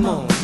Come on.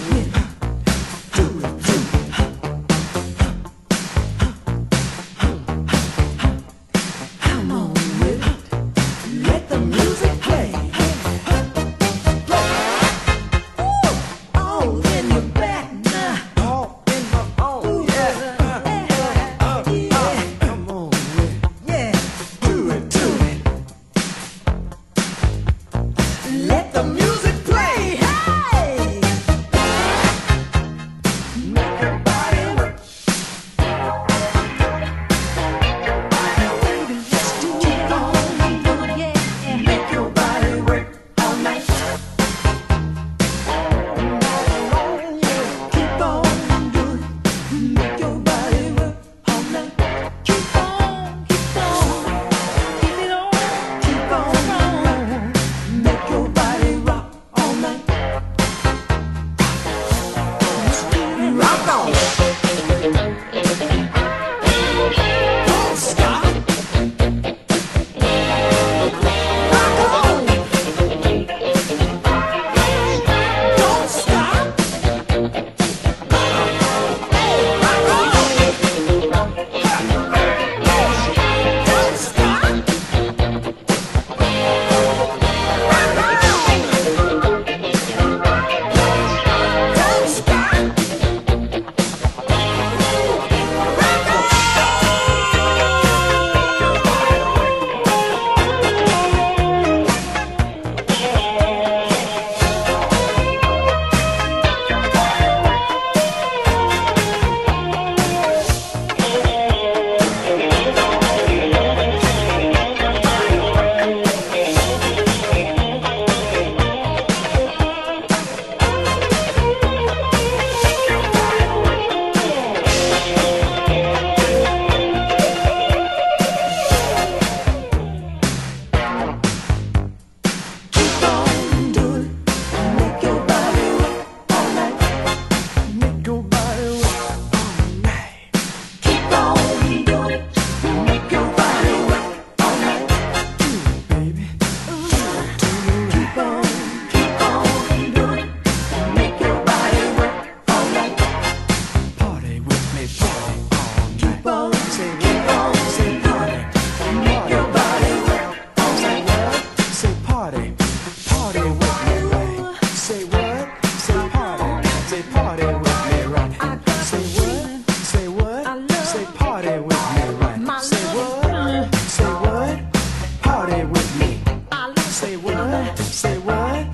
Say what?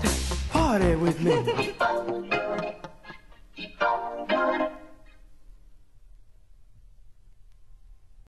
Party with me.